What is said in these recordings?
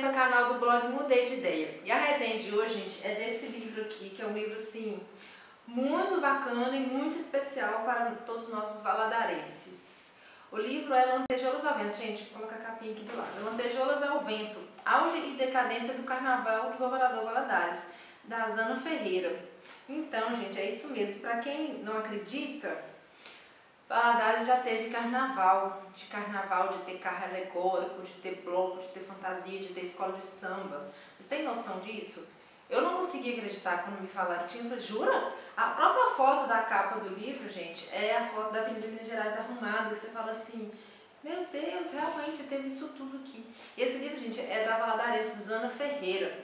é o canal do blog Mudei de Ideia. E a resenha de hoje, gente, é desse livro aqui, que é um livro, assim, muito bacana e muito especial para todos os nossos valadarenses. O livro é Lantejoulas ao Vento. Gente, vou colocar a capinha aqui do lado. Lantejoulas ao Vento, Auge e Decadência do Carnaval de Governador Valadares, da Zana Ferreira. Então, gente, é isso mesmo. Para quem não acredita, Valadares já teve carnaval, de carnaval, de ter carro alegórico, de ter bloco, de ter fantasia, de ter escola de samba. Vocês têm noção disso? Eu não consegui acreditar quando me falaram. Tinha, falei, jura? A própria foto da capa do livro, gente, é a foto da Avenida Minas Gerais arrumada. Você fala assim, meu Deus, realmente teve isso tudo aqui. Esse livro, gente, é da valadarense Zana Ferreira.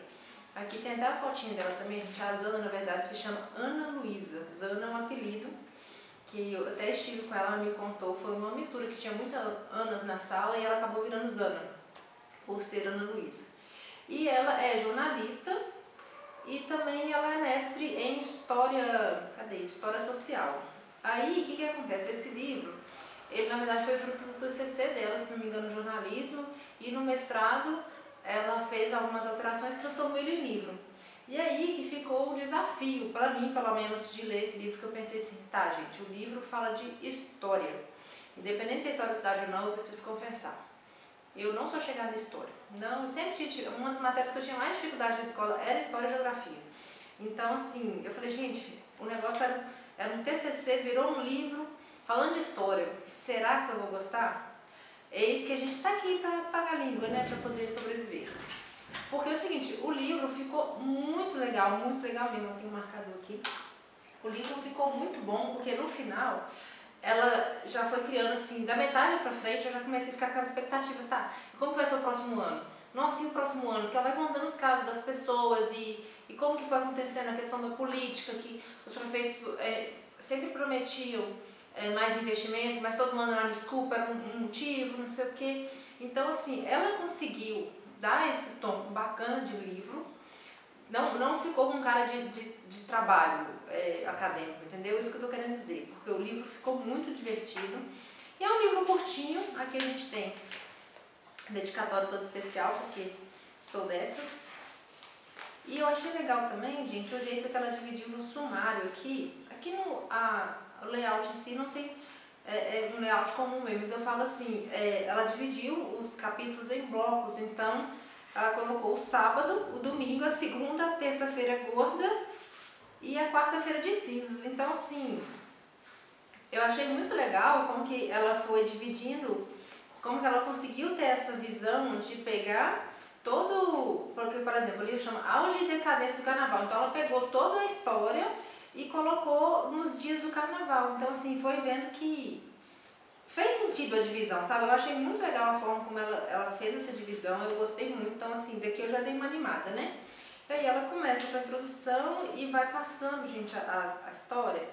Aqui tem até a fotinha dela também, gente. A Zana, na verdade, se chama Ana Luísa. Zana é um apelido que eu até estive com ela, ela me contou, foi uma mistura que tinha muitas Anas na sala e ela acabou virando Zana, por ser Ana Luísa. E ela é jornalista e também ela é mestre em História, cadê? História Social. Aí, o que que acontece? Esse livro, ele na verdade foi fruto do TCC dela, se não me engano, jornalismo, e no mestrado ela fez algumas alterações e transformou ele em livro. E aí que ficou o desafio, para mim, pelo menos, de ler esse livro, que eu pensei assim, tá, gente, o livro fala de história. Independente se é história da cidade ou não, eu preciso confessar. Eu não sou chegada em história. Não, sempre tive, uma das matérias que eu tinha mais dificuldade na escola era história e geografia. Então, assim, eu falei, gente, o negócio era, era um TCC, virou um livro falando de história. Será que eu vou gostar? Eis que a gente está aqui para pagar a língua, né, para poder sobreviver. Porque é o seguinte, o livro ficou muito legal, muito legal mesmo, tenho um marcador aqui. O livro ficou muito bom, porque no final ela já foi criando assim, da metade para frente eu já comecei a ficar com aquela expectativa, tá, como vai ser o próximo ano? Nossa, e o próximo ano? Que ela vai contando os casos das pessoas e, e como que foi acontecendo a questão da política, que os prefeitos é, sempre prometiam é, mais investimento, mas todo mundo era desculpa, era um, um motivo, não sei o quê. Então, assim, ela conseguiu dar esse tom bacana de livro, não, não ficou com cara de, de, de trabalho é, acadêmico, entendeu? Isso que eu estou querendo dizer, porque o livro ficou muito divertido. E é um livro curtinho, aqui a gente tem dedicatório todo especial, porque sou dessas. E eu achei legal também, gente, o jeito que ela dividiu no sumário aqui. Aqui no a, o layout em si não tem é, é um layout comum mesmo, mas eu falo assim, é, ela dividiu os capítulos em blocos, então ela colocou o sábado, o domingo, a segunda, a terça-feira gorda e a quarta-feira de cinzas. Então assim, eu achei muito legal como que ela foi dividindo, como que ela conseguiu ter essa visão de pegar todo, porque por exemplo, o livro chama Auge e Decadência do Carnaval, então ela pegou toda a história e colocou nos dias do carnaval. Então, assim, foi vendo que fez sentido a divisão, sabe? Eu achei muito legal a forma como ela, ela fez essa divisão, eu gostei muito. Então, assim, daqui eu já dei uma animada, né? E aí ela começa com a introdução e vai passando, gente, a, a história.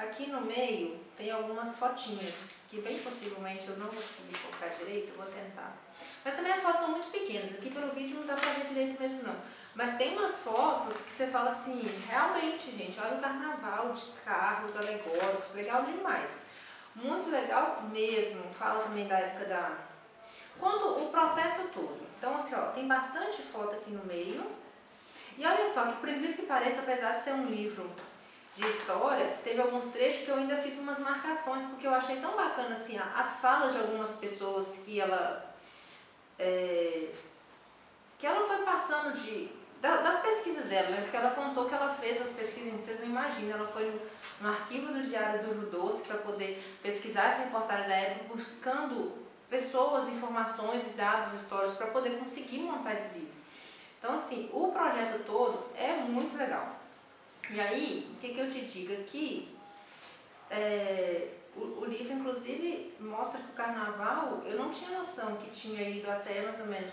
Aqui no meio tem algumas fotinhas que bem possivelmente eu não vou colocar direito, vou tentar. Mas também as fotos são muito pequenas, aqui pelo vídeo não dá pra ver direito mesmo não. Mas tem umas fotos que você fala assim, realmente, gente, olha o carnaval de carros alegóricos, legal demais. Muito legal mesmo. Fala também da época da... Quando o processo todo. Então, assim, ó, tem bastante foto aqui no meio. E olha só, que por incrível que pareça, apesar de ser um livro de história, teve alguns trechos que eu ainda fiz umas marcações, porque eu achei tão bacana, assim, as falas de algumas pessoas que ela... É, que ela foi passando de das pesquisas dela, né? Porque ela contou que ela fez as pesquisas, vocês não imaginam, ela foi no, arquivo do Diário do Rio Doce para poder pesquisar essa reportagem da época, buscando pessoas, informações e dados históricos para poder conseguir montar esse livro. Então, assim, o projeto todo é muito legal. E aí, o que, que eu te digo aqui? É, o, o, livro, inclusive, mostra que o carnaval, eu não tinha noção que tinha ido até mais ou menos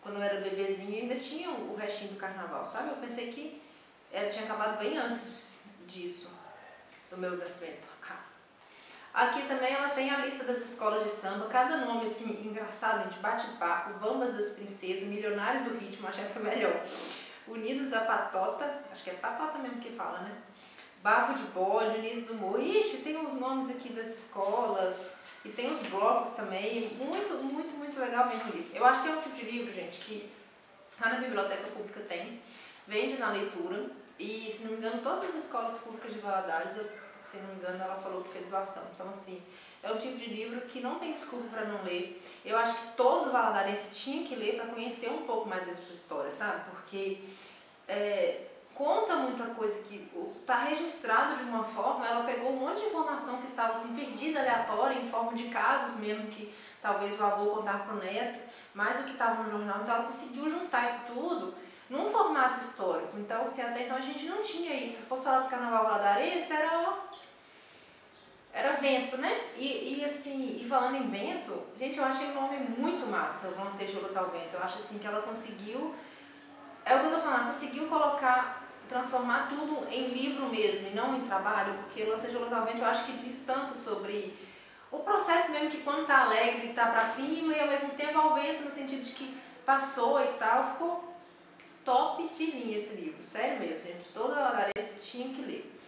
quando eu era bebezinho, ainda tinha o restinho do carnaval, sabe? Eu pensei que era, tinha acabado bem antes disso, do meu nascimento. Aqui também ela tem a lista das escolas de samba, cada nome assim, engraçado, gente, bate-papo, Bambas das Princesas, Milionários do Ritmo, acho essa melhor. Unidos da Patota, acho que é Patota mesmo que fala, né? Bafo de Bode, Unidos do Morro, ixi, tem os nomes aqui das escolas, e tem os blocos também, muito, muito, muito legal mesmo o livro. Eu acho que é um tipo de livro, gente, que Lá na biblioteca pública tem, vende na leitura e, se não me engano, todas as escolas públicas de Valadares, eu, se não me engano, ela falou que fez doação. Então, assim, é um tipo de livro que não tem desculpa para não ler. Eu acho que todo valadarense tinha que ler para conhecer um pouco mais da sua história, sabe? Porque é, conta muita coisa que está registrado de uma forma, ela pegou um monte de informação que estava assim perdida, aleatória, em forma de casos mesmo que talvez o avô contava para o neto, mais o que estava no jornal, então ela conseguiu juntar isso tudo num formato histórico. Então, assim, até então a gente não tinha isso. Se fosse falar do carnaval valadarense, era era vento, né? E, e assim, e falando em vento, gente, eu achei o nome muito massa, o Volante Jogas ao Vento. Eu acho assim que ela conseguiu, é o que eu tô falando, conseguiu colocar, transformar tudo em livro mesmo e não em trabalho, porque Lantejoulas ao Vento eu acho que diz tanto sobre o processo mesmo que quando tá alegre, tá pra cima e ao mesmo tempo ao vento, no sentido de que passou e tal, ficou top de linha esse livro, sério mesmo, gente. Toda valadarense tinha que ler.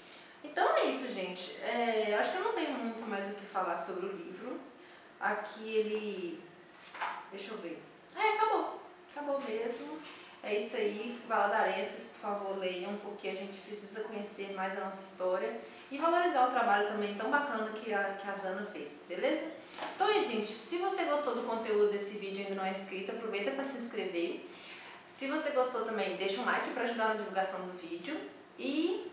Então é isso, gente. É, acho que eu não tenho muito mais o que falar sobre o livro. Aqui ele. Deixa eu ver. É, acabou. Acabou mesmo. É isso aí, valadarenses, por favor, leiam, porque a gente precisa conhecer mais a nossa história e valorizar o trabalho também tão bacana que a, que a Zana fez, beleza? Então é gente, se você gostou do conteúdo desse vídeo e ainda não é inscrito, aproveita para se inscrever. Se você gostou também, deixa um like para ajudar na divulgação do vídeo. E